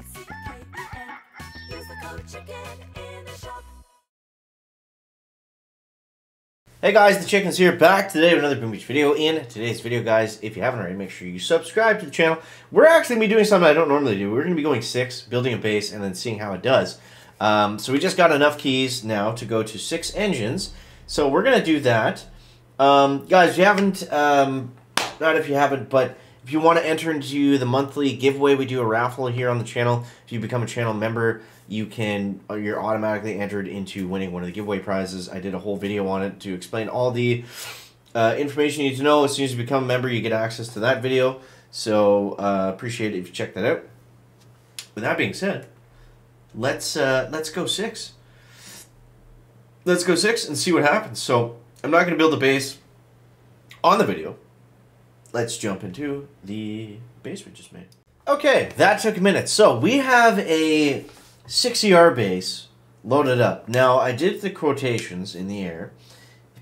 Use the code CHICKEN in the shop. Hey guys, the Chickens here, back today with another Boom Beach video. In today's video, guys, if you haven't already, make sure you subscribe to the channel. We're actually going to be doing something I don't normally do. We're going to be going six, building a base, and then seeing how it does. Um, so we just got enough keys now to go to six engines. So we're going to do that. Um, guys, if you haven't, um, not if you haven't, but if you want to enter into the monthly giveaway, we do a raffle here on the channel. If you become a channel member, you can uh, you're automatically entered into winning one of the giveaway prizes. I did a whole video on it to explain all the uh, information you need to know. As soon as you become a member, you get access to that video. So uh, appreciate it if you check that out. With that being said, let's uh, let's go six. Let's go six and see what happens. So I'm not going to build a base on the video. Let's jump into the base we just made. Okay, that took a minute. So we have a 6ER base loaded up. Now, I did the quotations in the air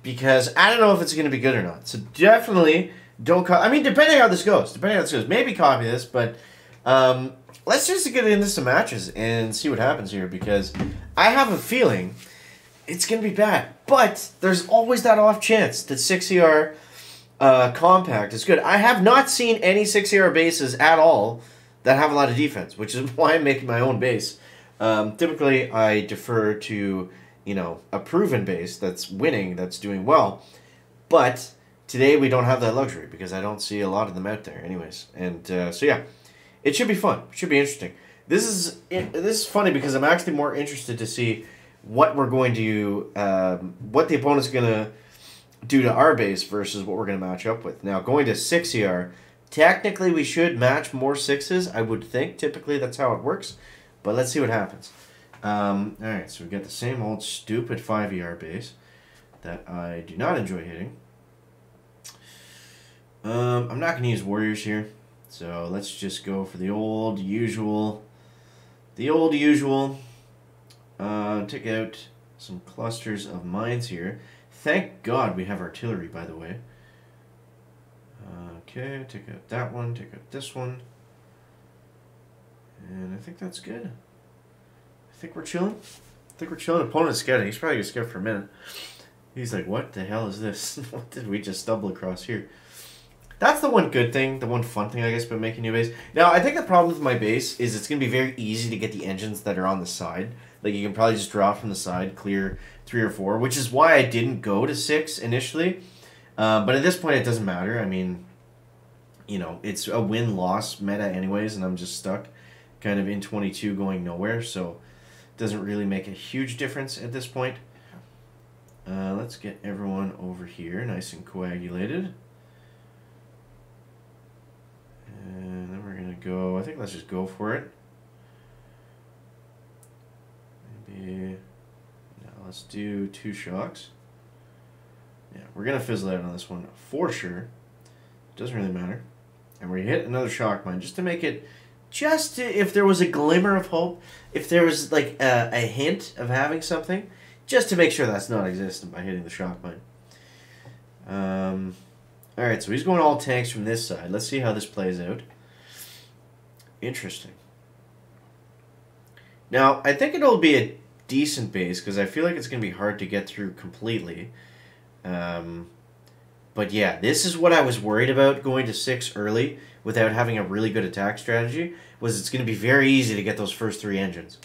because I don't know if it's going to be good or not. So definitely don't co- I mean, depending how this goes, depending how this goes, maybe copy this, but um, let's just get into some matches and see what happens here because I have a feeling it's going to be bad. But there's always that off chance that 6ER uh, compact is good. I have not seen any 6ER bases at all that have a lot of defense, which is why I'm making my own base. Um, typically, I defer to you know a proven base that's winning, that's doing well. But today we don't have that luxury because I don't see a lot of them out there, anyways. And uh, so yeah, it should be fun. It should be interesting. This is it, this is funny because I'm actually more interested to see what we're going to um, what the opponent's gonna do to our base versus what we're gonna match up with. Now going to six ER, technically we should match more sixes. I would think typically that's how it works. But let's see what happens. Um, all right, so we've got the same old stupid 5 ER base that I do not enjoy hitting. Um, I'm not going to use warriors here. So let's just go for the old usual. The old usual. Uh, take out some clusters of mines here. Thank God we have artillery, by the way. Okay, take out that one, take out this one. And I think that's good. I think we're chilling. I think we're chilling. Opponent's scared. He's probably gonna scared for a minute. He's like, what the hell is this? what did we just stumble across here? That's the one good thing, the one fun thing, I guess, about making new base. Now, I think the problem with my base is it's going to be very easy to get the engines that are on the side. Like, you can probably just draw from the side, clear three or four, which is why I didn't go to six initially. Uh, but at this point, it doesn't matter. I mean, you know, it's a win-loss meta anyways, and I'm just stuck kind of in 22 going nowhere, so it doesn't really make a huge difference at this point. Uh, let's get everyone over here nice and coagulated. And then we're going to go, I think let's just go for it. Maybe, no, let's do two shocks. Yeah, we're going to fizzle out on this one for sure. Doesn't really matter. And we hit another shock mine just to make it just to, if there was a glimmer of hope, if there was like a, a hint of having something, just to make sure that's not existent by hitting the shock mine. Um, all right, so he's going all tanks from this side. Let's see how this plays out. Interesting. Now, I think it'll be a decent base because I feel like it's going to be hard to get through completely. Um, but yeah, this is what I was worried about going to six early without having a really good attack strategy was it's going to be very easy to get those first three engines.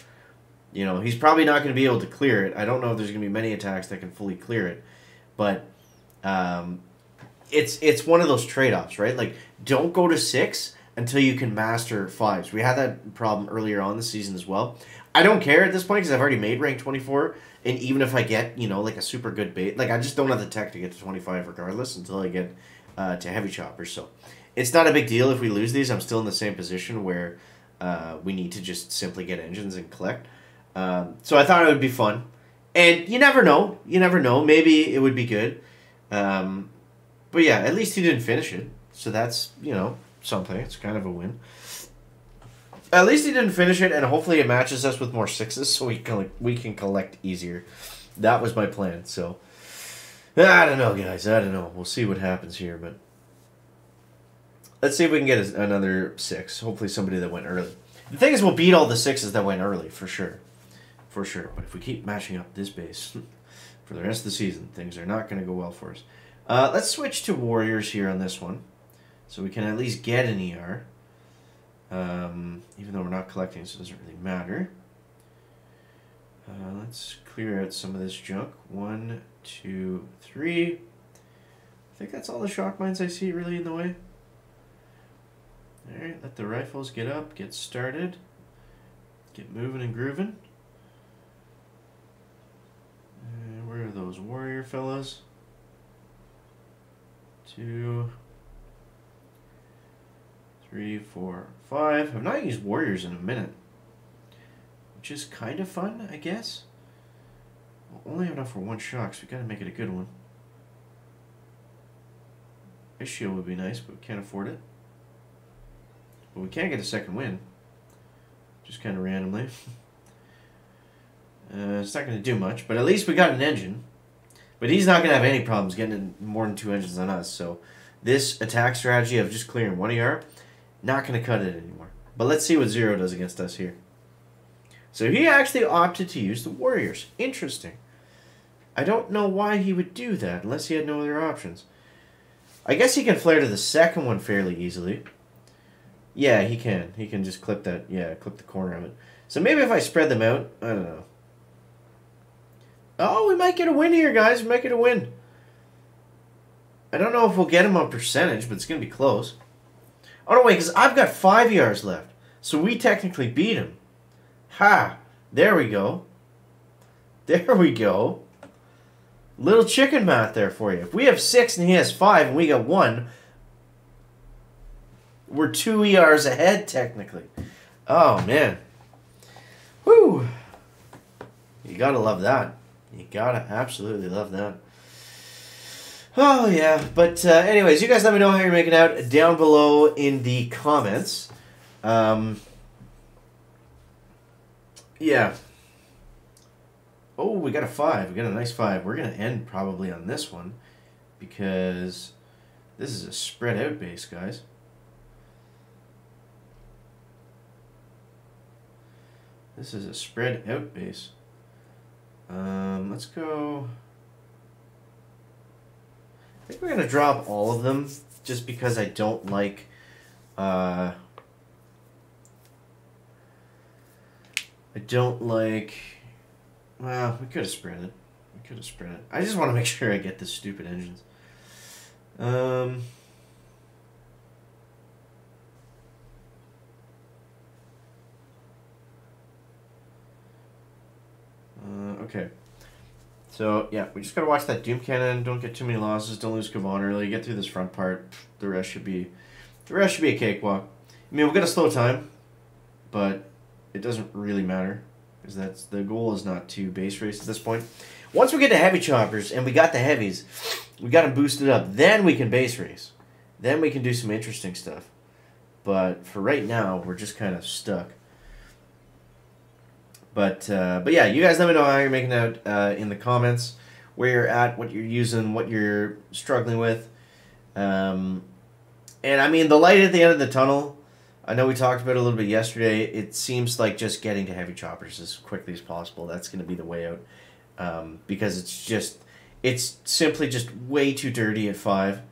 You know, he's probably not going to be able to clear it. I don't know if there's going to be many attacks that can fully clear it, but um, it's it's one of those trade-offs, right? Like don't go to 6 until you can master 5s. We had that problem earlier on the season as well. I don't care at this point because I've already made rank 24 and even if I get, you know, like a super good bait, like I just don't have the tech to get to 25 regardless until I get uh, to heavy choppers. So it's not a big deal if we lose these. I'm still in the same position where uh, we need to just simply get engines and collect. Um, so I thought it would be fun. And you never know. You never know. Maybe it would be good. Um, but yeah, at least he didn't finish it. So that's, you know, something. It's kind of a win. At least he didn't finish it, and hopefully it matches us with more sixes so we can, we can collect easier. That was my plan. So I don't know, guys. I don't know. We'll see what happens here, but let's see if we can get another six. Hopefully, somebody that went early. The thing is, we'll beat all the sixes that went early for sure, for sure. But if we keep matching up this base for the rest of the season, things are not going to go well for us. Uh, let's switch to warriors here on this one, so we can at least get an ER. Um, even though we're not collecting, so it doesn't really matter. Uh, let's clear out some of this junk. One, two, three. I think that's all the shock mines I see really in the way. Alright, let the rifles get up, get started, get moving and grooving. And where are those warrior fellas? Two, three, four, five. I've not used warriors in a minute, which is kind of fun, I guess. We'll only have enough for one shock, so we gotta make it a good one. A shield would be nice, but we can't afford it. But we can get a second win. Just kind of randomly. Uh, it's not going to do much, but at least we got an engine. But he's not going to have any problems getting more than two engines on us. So this attack strategy of just clearing one ER, not going to cut it anymore. But let's see what Zero does against us here. So he actually opted to use the Warriors. Interesting. I don't know why he would do that unless he had no other options. I guess he can flare to the second one fairly easily. Yeah, he can. He can just clip that. Yeah, clip the corner of it. So maybe if I spread them out, I don't know. Oh, we might get a win here, guys. We might get a win. I don't know if we'll get him on percentage, but it's going to be close. Oh, no, wait, because I've got five yards left. So we technically beat him. Ha! There we go. There we go. Little chicken math there for you. If we have six and he has five and we got one, we're two ERs ahead technically. Oh man. Woo! You gotta love that. You gotta absolutely love that. Oh yeah, but uh, anyways, you guys let me know how you're making out down below in the comments. Um, yeah. Oh, we got a five. We got a nice five. We're gonna end probably on this one because this is a spread out base, guys. This is a spread out base. Um, let's go. I think we're gonna drop all of them just because I don't like. Uh, I don't like. Well, we could have spread it. We could have spread it. I just want to make sure I get the stupid engines. Um. Uh, okay. So, yeah, we just gotta watch that Doom Cannon. Don't get too many losses. Don't lose Kavan early. Get through this front part. The rest should be, the rest should be a cakewalk. I mean, we'll get a slow time, but it doesn't really matter because that's the goal is not to base race at this point. Once we get to heavy choppers and we got the heavies, we got them boosted up. Then we can base race. Then we can do some interesting stuff. But for right now, we're just kind of stuck. But uh, but yeah, you guys let me know how you're making out uh, in the comments, where you're at, what you're using, what you're struggling with. Um, and I mean, the light at the end of the tunnel. I know we talked about a little bit yesterday. It seems like just getting to heavy choppers as quickly as possible. That's going to be the way out, um, because it's just it's simply just way too dirty at five,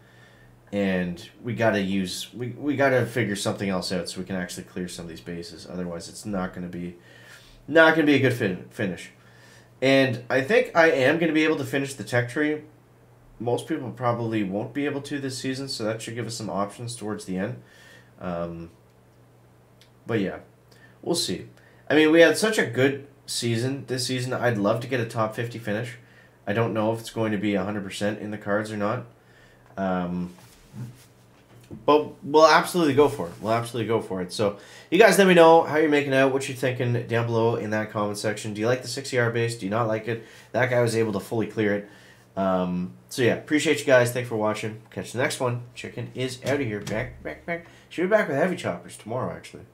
and we got to use we we got to figure something else out so we can actually clear some of these bases. Otherwise, it's not going to be not going to be a good fin- finish. And I think I am going to be able to finish the tech tree. Most people probably won't be able to this season, so that should give us some options towards the end. Um, but yeah, we'll see. I mean, we had such a good season this season. I'd love to get a top 50 finish. I don't know if it's going to be 100% in the cards or not. Um, but we'll absolutely go for it. We'll absolutely go for it. So, you guys let me know how you're making out, what you're thinking down below in that comment section. Do you like the 6ER base? Do you not like it? That guy was able to fully clear it. Um, so, yeah, appreciate you guys. Thanks for watching. Catch the next one. Chicken is out of here. Back, back, back. Should be back with heavy choppers tomorrow, actually.